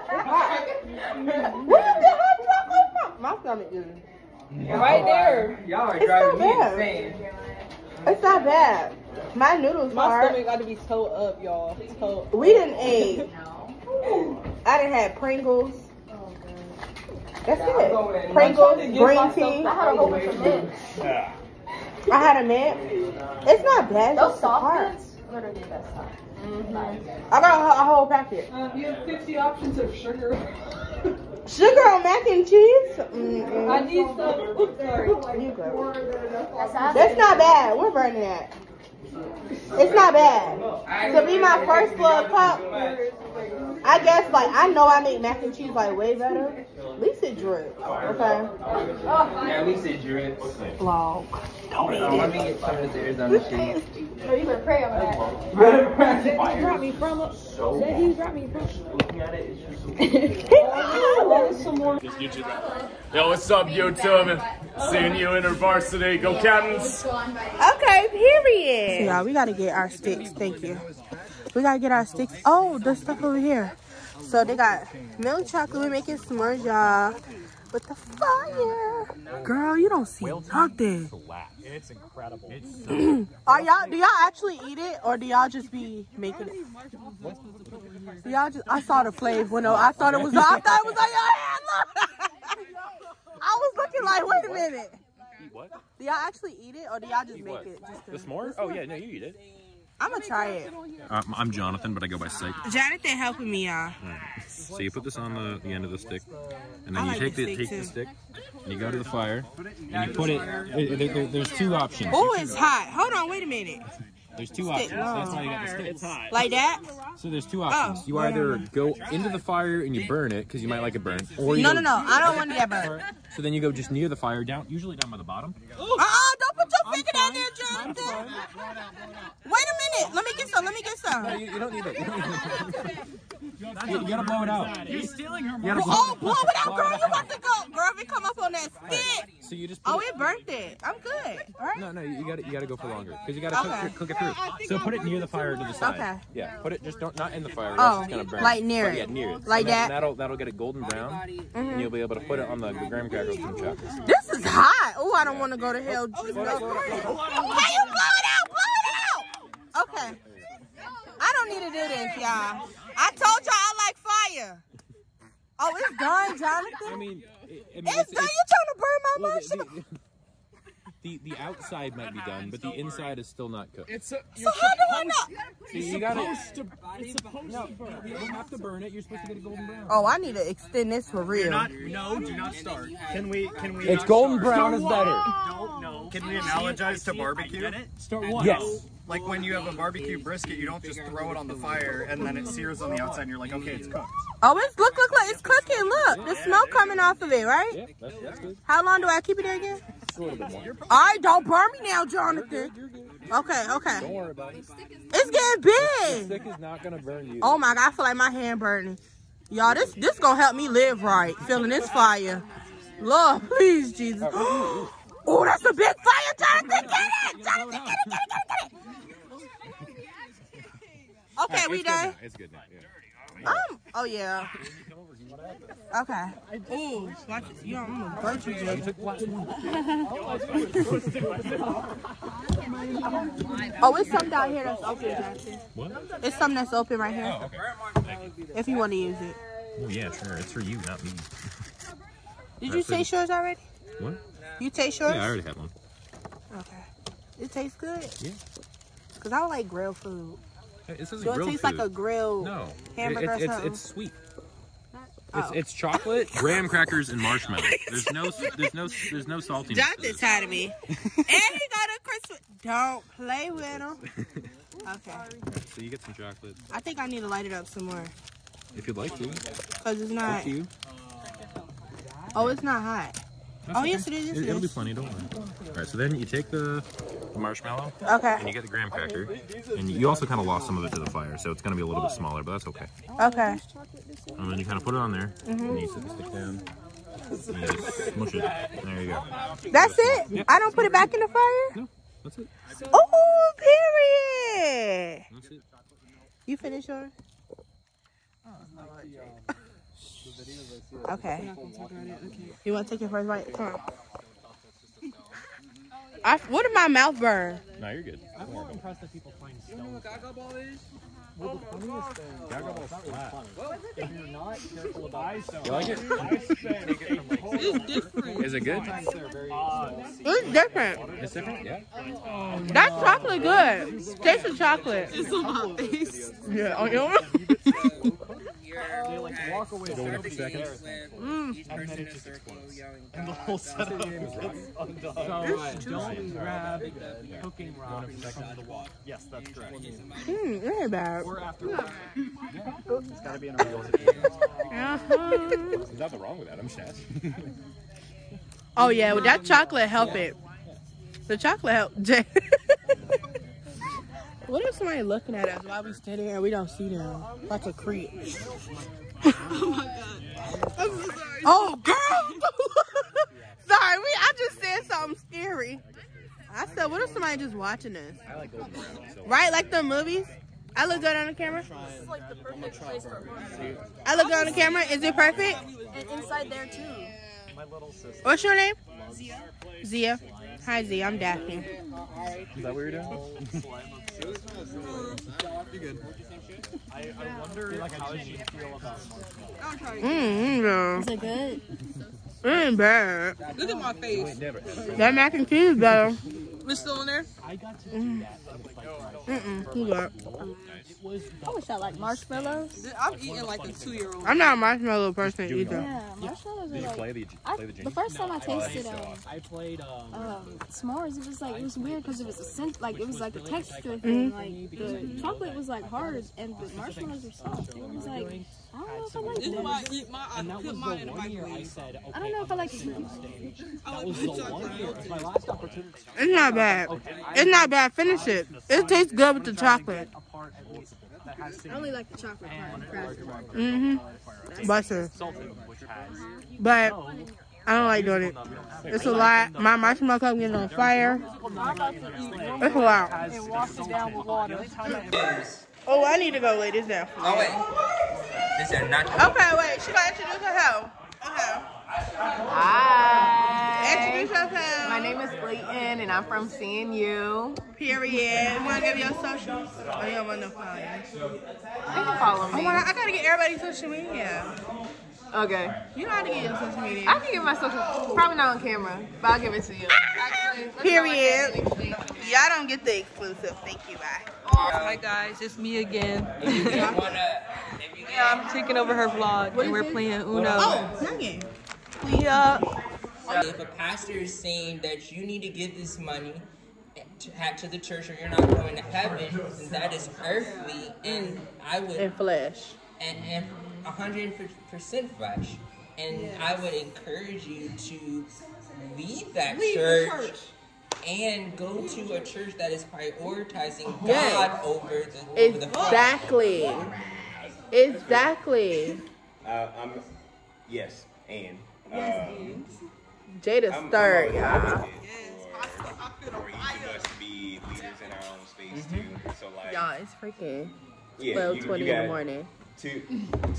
Hot. Where is the hot chocolate from? My stomach is. Right there. Y'all are It's driving not me bad. insane. It's not bad. My noodles My hard. stomach got to be toe up, y'all. Toe. We didn't ate. I didn't have Pringles. That's it. Pringles, green tea. I had a whole bunch of mints. I had a mint. It's not bad. Those It's soft hard. literally the best stuff. I got a, whole- a whole packet. Um, you have 50 options of sugar. Sugar on mac and cheese? Mm-mm. I need some. Oops, sorry. You good. That's not bad. We're burning that. It's not bad. To be my first little cup, I guess like I know I make mac and cheese like way better. At least it drips. Okay. Oh, Yeah, at least it drips. Vlog. Don't Oh, let me get some of this Arizona cheese. no, oh, you better pray over that. That he brought me from. That he brought me from. Yo, what's up, YouTube? Seeing you in varsity. Go Captains! Okay, period. So y'all, we gotta get our sticks. Thank you. We gotta get our sticks. Oh, the stuff over here. So they got milk chocolate. We're making s'mores, y'all. With the fire. Girl, you don't see nothing. It's incredible. Are y'all? Do y'all actually eat it, or do y'all just be making it? Y'all just? I saw the flame window. I thought it was. I thought it was on your hand. Look. I was looking like, wait a minute. Eat what? Do y'all actually eat it, or do y'all just make what? it? Just The s'more? Oh yeah, no, you eat it. I'm gonna try it. Um, I'm Jonathan, but I go by Sight. Jonathan helping me, y'all. So you put this on the, the end of the stick, and then I you like take the the, stick take the stick, and you go to the fire, and you put it. there- there- there- there's two options. Oh, it's hot. Hold on, wait a minute. There's two Stick. options. That's why you got the stick. It's hot. Like that? So there's two options. You either go into the fire and you burn it because you might like it burnt, or you No, go- no, no. I don't want to get burned. So then you go just near the fire, down usually down by the bottom. Uh-uh, don't put your finger down there, Jonathan. Wait a minute. Let me get some. Let me get some. No, you, you don't need it. You, don't need it. you, you gotta blow it out. He's stealing her You gotta Oh, blow it out, girl. You about to go. Girl, if it come up on that stick. So you just Oh, it, it burnt it. I'm good. All right. No, no, you got to you got to go for longer because you got to Okay. cook, cook it through. So put it near the fire to the side. Okay. Yeah, put it just don't not in the fire. Oh, Oh, it's gonna burn. like near But it. Yeah, near it. Like And then that? That'll that'll get it golden brown, mm -hmm. and you'll be able to put it on the, the graham crackers from Chuck's. This is hot. Oh, I don't want to go to hell. Can you blow it out? Blow it out. Okay. I don't need to do this, y'all. I told y'all I like fire. Oh, it's done, Jonathan. I mean, I mean It's done. You trying to burn my well? the- the- the the outside might be uh-huh. done, but the inside is still not cooked. It's a, So how do I know? So you gotta. to, it's supposed No, to burn. you don't have to burn it. You're supposed to get a golden brown. Oh, I need to extend this for real. no, do not start. Can we? Can we? It's golden start? brown is better. Don't no. Can we analogize to barbecue? Start what? Yes. Like when you have a barbecue brisket, you don't just throw it on the fire and then it sears on the outside, and you're like, okay, it's cooked. Oh, it's look look like it's cooking. Look, the smoke coming off of it, right? Yeah, that's, that's good. How long do I keep it there again? Just a little bit more. All right, don't burn me now, Jonathan. Okay, Don't okay. worry about it. It's getting big. Stick is not gonna burn you. Oh my god, I feel like my hand burning. Y'all, this this gonna help me live right. Feeling this fire. Lord, please, Jesus. Oh, that's a big fire, Jonathan. Get it! Jonathan, get it, get it, get it, get it. Okay, we it's good done. now. It's good now. Yeah. Um, oh yeah. Okay. Ooh, watch it. You I'm gonna burn you, Oh, it's something down here that's open, Jackson. What? It's something that's open right here. Oh, okay. If you want to use it. Oh yeah, sure. It's for you, not me. Did you taste yours already? What? You taste yours? Yeah, I already had one. Okay. It tastes good? Yeah. Because I don't like grilled food. It says Do it grilled taste food. like a grilled No. hamburger It- or it's, something? it's sweet. It's, Oh. it's chocolate, graham crackers, and marshmallow. There's no there's no there's no saltiness. to Jonathan this. tired of me. and he got a Christmas. Don't play with him. Okay. So you get some chocolate I think I need to light it up some more. if you'd like to. Because it's not. to you. Oh, it's not hot. That's oh, okay. yes, it is. It, it will be is. plenty. Don't worry. All right. So then you take the, the marshmallow. Okay. And you get the graham cracker, and you also kind of lost some of it to the fire, so it's gonna be a little bit smaller, but that's okay. Okay. And then you kind of put it on there, Mm -hmm. and you stick stick down. And you just smush it. There you go. That's it? I don't put it back in the fire? No, that's it. Oh, period. That's it. You finish yours? Okay. You want to take your first bite? Come on. I, what did my mouth burn? No, you're good. I'm more impressed that people find stones. You know what Gaga Ball is? Well, the funniest thing. Gaga Ball's flat. If you're not careful about You like it? It's different. Is it good? It's different. It's different. Yeah. Oh, That's chocolate good. Taste the chocolate. It's on my face. Yeah, oh, on your They like walk away Go in for for seconds. Mm. and then it just explodes. And the whole setup gets undone. So don't grab cooking rocks from the wall. Yes, that's correct. Mm, it ain't bad. Or after It's gotta be in a real Uh-huh. There's nothing wrong with that. I'm just. Oh yeah, well, that chocolate help it. The chocolate help. Jay. what if somebody looking at us while we standing here and we don't see them? Like a creep. oh my god. I'm so sorry. Oh girl. sorry, we I just said something scary. I said, what if somebody just watching us? I like golden brown. So. Right, like the movies? I look good on the camera. This is like the perfect place for a I look good on the camera. Is it perfect? And inside there too. My little sister. What's your name? Zia. Zia. Hi Zia, I'm Daphne. Is that what you're doing? You good? I, I wonder how she feel about Mmm, yeah. Is it good? It ain't bad. Look at my face. That mac and cheese better. It's still in there? Mm. I got to do that. Mm-mm, you got- I wish I like marshmallows. I'm eating like a two year old. I'm not a marshmallow person either. Yeah, marshmallows Did are you like. play the play the the jingle? first time I tasted be so um, I played um, um, s'mores, it was like it was weird because it was a scent, like it was like a texture thing. Like the chocolate was like hard and the marshmallows were soft. It was like I don't know if I like This is I eat my, I and that was the the one year I said, okay, I don't know if I like it. that was the one year. It my last opportunity. It's not bad. It's not bad. Finish it. It tastes good with the chocolate. Apart at least that has I only like the chocolate part. Mm-hmm. Butter. salted, which has But I don't like doing it. It's a lot. My marshmallow cup getting on fire. It's a lot. and washed down with water. Oh, I need to go lay this down. Oh wait, these are not. Okay, wait. She gonna introduce herself. Okay. Hi. Introduce yourself. My name is Clayton, and I'm from CNU. Period. You wanna give your socials? Oh, you don't want no followers. You can follow Oh me. my God, I gotta get everybody's social media. Okay. You know how to get your social media. I can give my social, probably not on camera, but I'll give it to you. Actually, Period. Y'all don't get the exclusive. Thank you. Bye. Hi guys, it's me again. yeah, I'm taking over her vlog and we're playing oh, Uno. Oh, nugget. Yeah. If a pastor is saying that you need to give this money to, to the church or you're not going to heaven, then that is earthly, and I would In flesh. and and hundred percent flesh. And I would encourage you to leave that Leave church, church. and go to a church that is prioritizing Yes. God over the over the flesh. Exactly. Exactly. Uh, I'm, yes, and. Uh, Jada I'm- stirred, I'm y'all. always advocate For each of us be leaders in our own space too. So like, Y'all, it's freaking yeah, twelve you- twenty you in the morning. Two,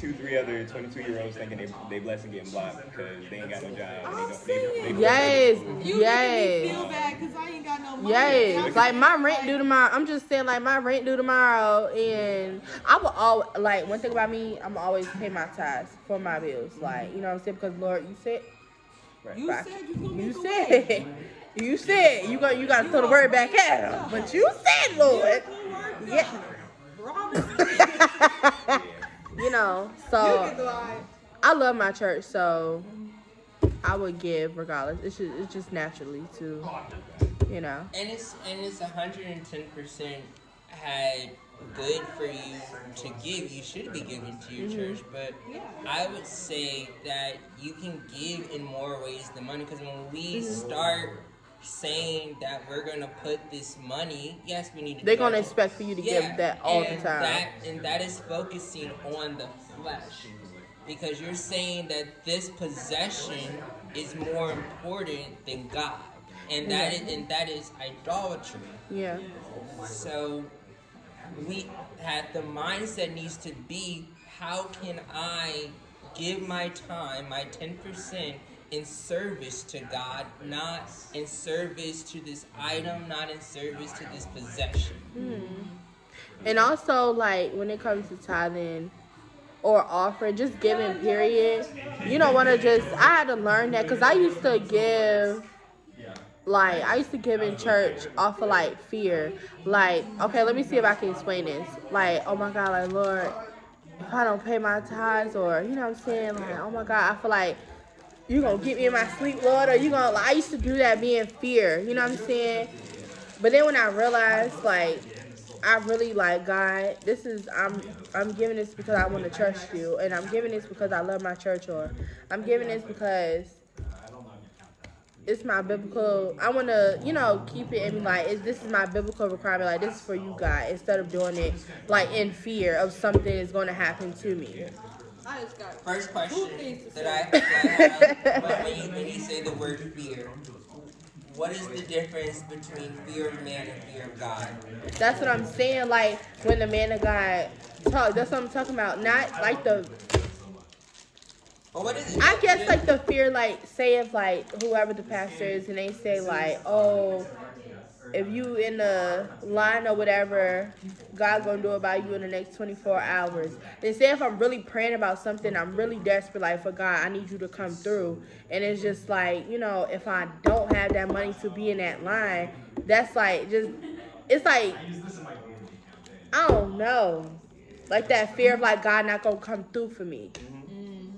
two, three other 22 year olds thinking they they blessed and getting blocked because they ain't got no job. And they don't, they, they Yes, You yes. feel bad because I ain't got no money. Yes, like my rent due tomorrow. I'm just saying, like my rent due tomorrow, and I will always like one thing about me. I'm always pay my tithes for my bills. Like you know what I'm saying? Because Lord, you said, You Right. said you gonna you make a way. said, you said you got you got to throw the word back at him. But you said, Lord, yeah. you know, so I love my church, so I would give regardless. It's just it's just naturally to, you know. And it's and it's hundred and ten percent had good for you to give. You should be giving to your Mhm. church, but I would say that you can give in more ways than money. Because when we Mhm. start saying that we're gonna put this money, yes, we need to. They're gonna expect for you to Yeah, give that all the time. That, and that is focusing on the flesh. Because you're saying that this possession is more important than God. And that is, Yeah. and that is idolatry. Yeah. So we had the mindset needs to be how can I give my time, my 10% in service to God, not in service to this item, not in service to this possession. Hmm. And also, like when it comes to tithing or offering, just giving, period. You don't want to just. I had to learn that because I used to give. Like I used to give in church off of like fear. Like, okay, let me see if I can explain this. Like, oh my God, like Lord, if I don't pay my tithes or you know what I'm saying, like, oh my God, I feel like you gonna get me in my sleep, Lord, or you gonna like I used to do that being fear, you know what I'm saying? But then when I realized like I really like God, this is I'm I'm giving this because I want to trust you and I'm giving this because I love my church or I'm giving this because it's my biblical I want to, you know, keep it and like is this is my biblical requirement like this is for you God instead of doing it like in fear of something is going to happen to me. I just got First question that I, that I have when, you, when you say the word fear, what is the difference between fear of man and fear of God? That's what I'm saying. Like when the man of God talk, that's what I'm talking about. Not like the. Well, what is it? I guess like the fear, like say if like whoever the pastor is, and they say like, oh, if you in the line or whatever, God gonna do about you in the next 24 hours. They say if I'm really praying about something, I'm really desperate, like for God, I need you to come through. And it's just like, you know, if I don't have that money to be in that line, that's like just, it's like, I don't know, like that fear of like God not gonna come through for me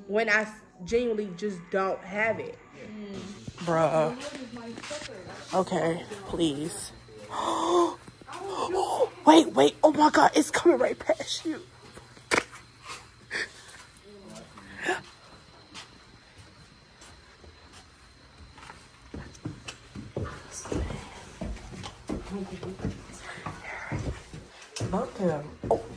when I genuinely just don't have it. Bruh. Okay, please. wait, wait. Oh my god, it's coming right past you. Look him. Oh.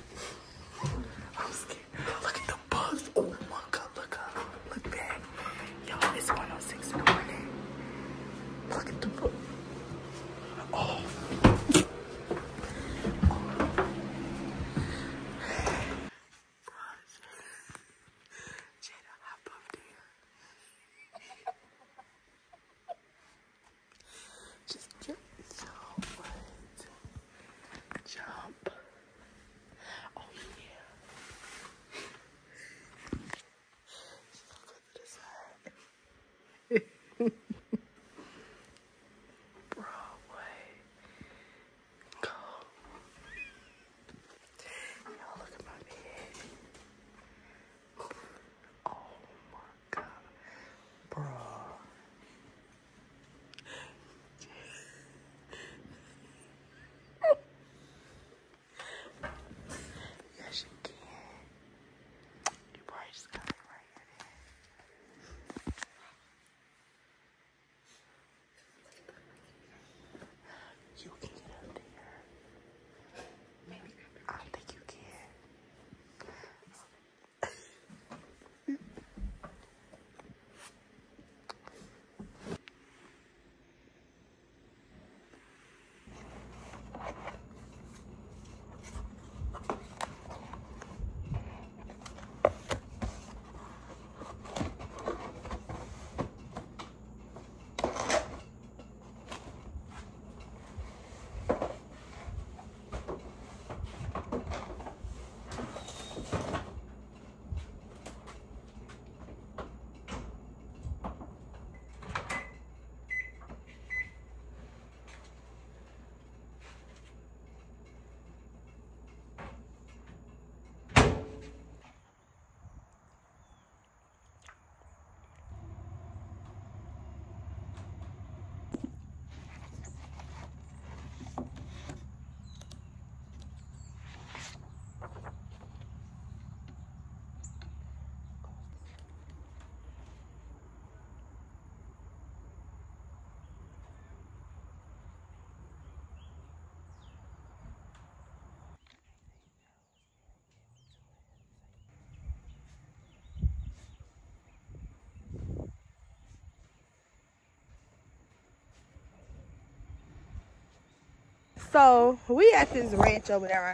So we at this ranch or whatever.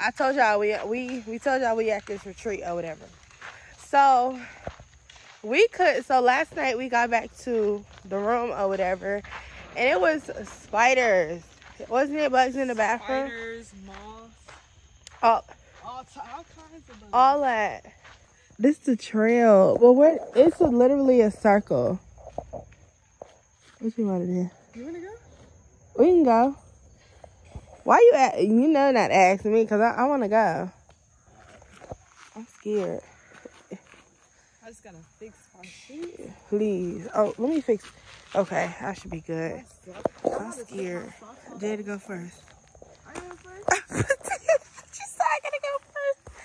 I told y'all we we we told y'all we at this retreat or whatever. So we could so last night we got back to the room or whatever and it was spiders. Wasn't it bugs in the bathroom? Spiders, moths, All, all, t- all kinds of bugs. all that. This is the trail. Well, where it's a, literally a circle. What you want to do? You wanna go? We can go. Why you at? You know, not asking me because I, I want to go. I'm scared. I just gotta fix my shoes. Please. Oh, let me fix. Okay, I should be good. I'm scared. Dare to go first. I go first. she said I gotta go first.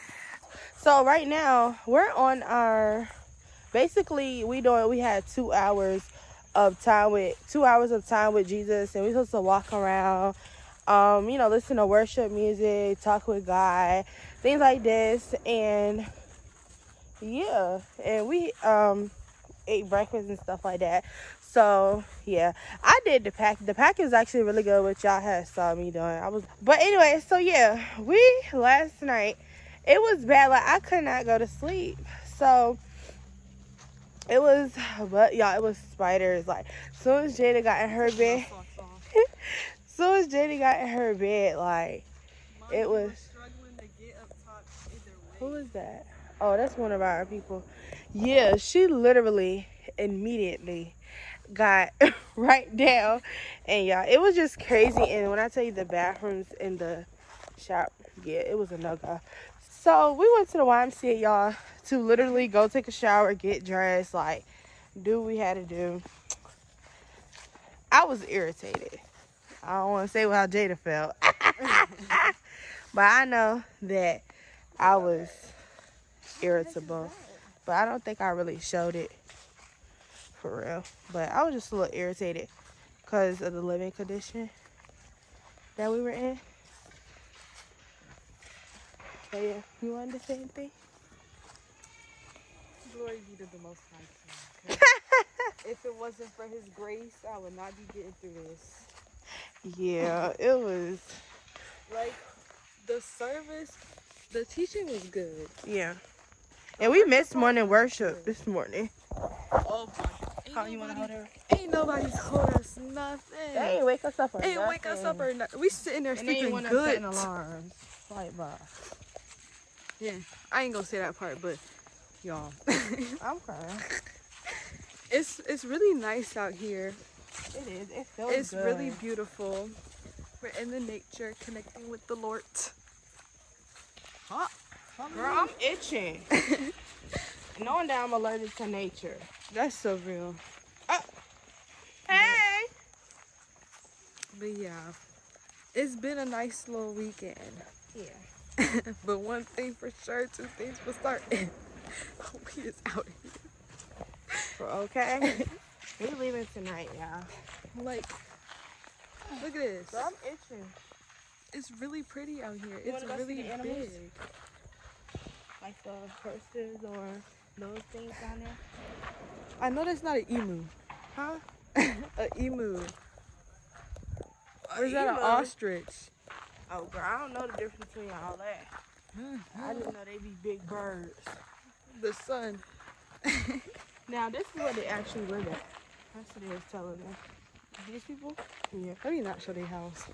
So right now we're on our. Basically, we doing. We had two hours of time with two hours of time with Jesus, and we supposed to walk around. Um, you know, listen to worship music, talk with God, things like this, and yeah, and we um ate breakfast and stuff like that. So yeah, I did the pack. The pack is actually really good, which y'all had saw me doing. I was, but anyway, so yeah, we last night it was bad. Like I could not go to sleep. So it was, but y'all, it was spiders. Like soon as Jada got in her bed, soon as Jada got in her bed, like it was. Who is that? Oh, that's one of our people. Yeah, she literally immediately got right down, and y'all, it was just crazy. And when I tell you the bathrooms in the shop, yeah, it was a no go. So we went to the YMCA, y'all, to literally go take a shower, get dressed, like do what we had to do. I was irritated. I don't want to say how Jada felt, but I know that I was irritable. But I don't think I really showed it for real. But I was just a little irritated because of the living condition that we were in. So yeah, you wanted to say anything? Glory be to the Most High. King. if it wasn't for His grace, I would not be getting through this. Yeah, it was. Like the service, the teaching was good. Yeah. And we missed morning worship this morning. Oh my. How you want to hold her? Ain't nobody told us nothing. They ain't wake us up or Ain't wake us up or nothing. We sitting there And they ain't sleeping want us good. setting alarms. Like, bro. Yeah, I ain't gonna say that part, but y'all, I'm crying. it's it's really nice out here. It is. It feels It's good. really beautiful. We're in the nature, connecting with the Lord. Huh? Girl, I'm itching. Knowing that I'm allergic to nature. That's so real. Uh, hey! But yeah, it's been a nice little weekend. Yeah. but one thing for sure, two things for certain. we is out here. Okay. We leaving tonight, y'all. Like, look at this. Girl, I'm itching. It's really pretty out here. You It's wanna go see really big. Like the horses or those things down there. I know that's not an emu. Huh? an emu. Or is that an ostrich? Oh, girl, I don't know the difference between all that. Mm-hmm. I just know they be big birds. The sun. Now, this is where they actually live at. That's what they was telling me. These people? Yeah. Let me not show their house.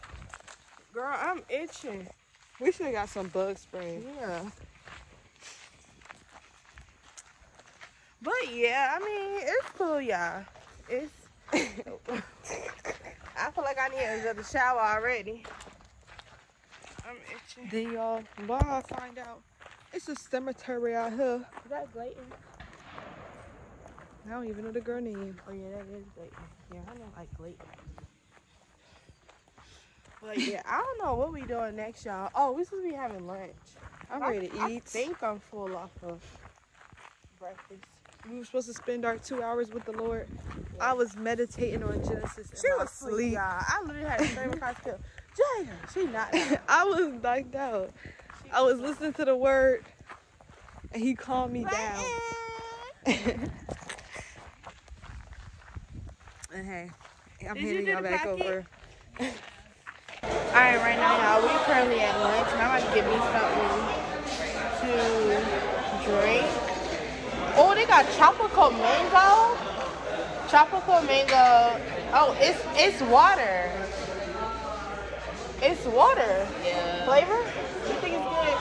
Girl, I'm itching. We should have got some bug spray. Yeah. But yeah, I mean, it's cool, y'all. It's. I feel like I need another shower already. I'm itching. Then y'all, why I find out it's a cemetery out here. Is that Clayton? I don't even know the girl name. Oh yeah, that is Clayton. Yeah, I know like Clayton. But yeah, I don't know what we doing next, y'all. Oh, we supposed to be having lunch. I'm I- ready to I eat. I think I'm full off of breakfast. We were supposed to spend our two hours with the Lord. I was meditating on Genesis. She was asleep, y'all. I literally had to scream across the. Jada, she not. I was knocked out. I was listening to the word, and he calmed me down. and hey, I'm Did you handing do y'all back packet? over. Alright, right now, y'all, we currently at lunch, and I'm about to get me something to drink. Oh, they got tropical mango. Tropical mango. Oh, it's it's water. It's water. Yeah. Flavor? You think it's good?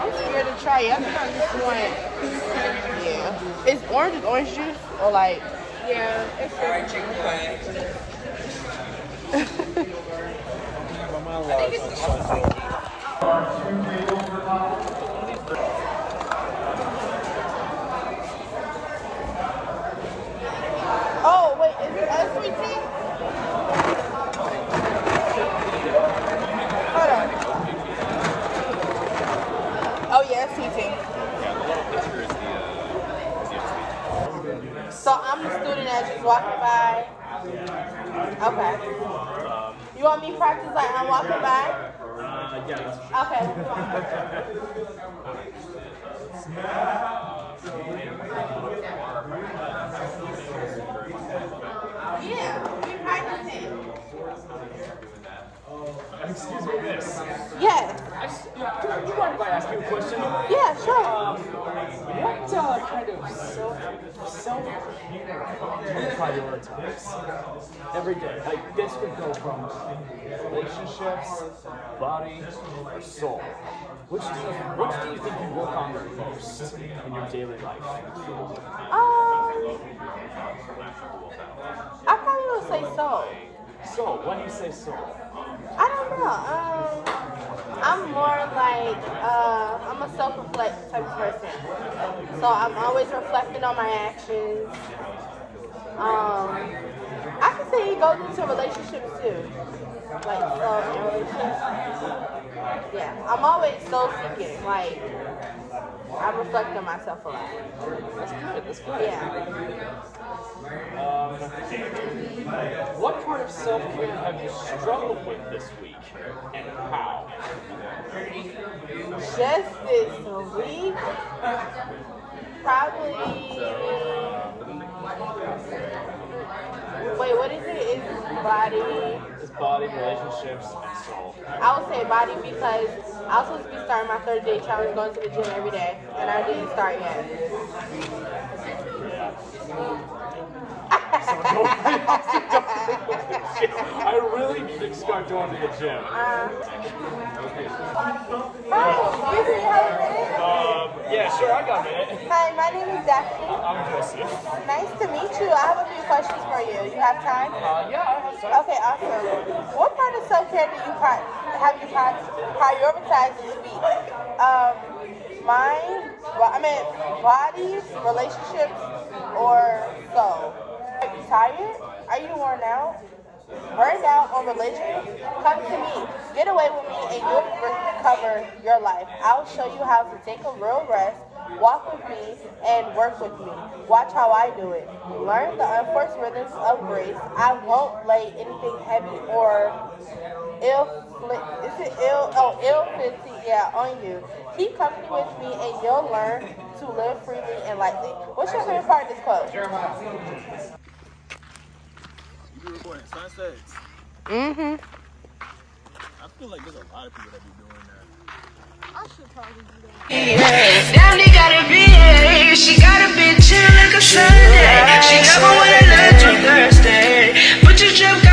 I'm scared to try it. I think I just want. Yeah. It's orange. Is orange juice or like? Yeah, it's fried chicken pie. I think it's Oh wait, is it a sweet tea? Hold on. Oh yeah, sweet tea. So I'm just walking by. Okay. You want me to practice like I'm walking by? Okay. Yeah, we practicing. Excuse me, miss. Yes. I do you mind if I ask you a question? Yeah, sure. Um, what uh, kind of self self care you prioritize every day? Like this could go from relationships, body, or soul. Which do you, which do you think you work on the most in your daily life? Um, I probably would say so. So, when you say soul, I don't know. Um, I'm more like uh, I'm a self-reflect type of person. So I'm always reflecting on my actions. Um, I can say it goes into relationships too, like love and relationships. Yeah, I'm always soul seeking. Like I reflect on myself a lot. That's good. That's good. Yeah. Um, what part of self care have you struggled with this week, and how? Just this week, probably. Wait, what is it? It's body. It's body, relationships, and soul. I would say body because I was supposed to be starting my 30 day challenge going to the gym every day, and I didn't start yet. I really need to start going to the gym. Hi, excuse me, have a minute? Um, yeah, sure, I got a minute. Hi, my name is Daphne. I'm Joseph. Nice to meet you. I have a few questions for you. You have time? Uh, yeah, I have time. Okay, awesome. What part of self-care do you pri- have you pri- prioritized this week? Um, mind, well, I mean, body, relationships, or soul? Are you tired? Are you worn out? Burned out on religion? Come to me. Get away with me and you'll recover your life. I'll show you how to take a real rest, walk with me, and work with me. Watch how I do it. Learn the unforced rhythms of grace. I won't lay anything heavy or ill is it ill oh ill fifty yeah on you. Keep company with me and you'll learn to live freely and lightly. What's your favorite part of this quote? You recording sunsets? Mm-hmm. I feel like there's a lot of people that be doing that. I should probably do that. Yeah. Damn, gotta be. She got a be chill like a Sunday. She never wanna lunch on Thursday. But you jump